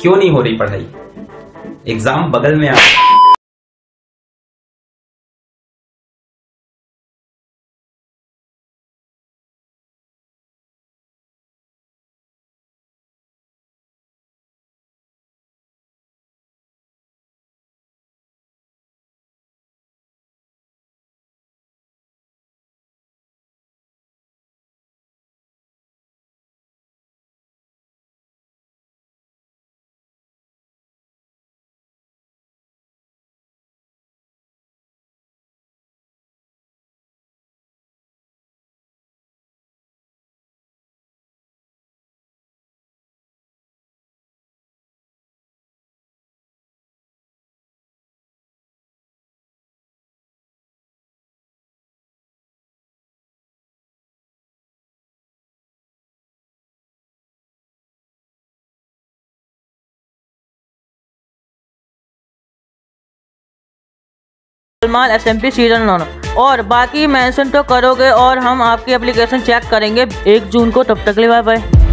क्यों नहीं हो रही पढ़ाई? एग्ज़ाम बगल में आ Salman S M P season नौ और बाकी मेंशन तो करोगे और हम आपकी एप्लीकेशन चेक करेंगे एक जून को, तब तक ले बाय बाय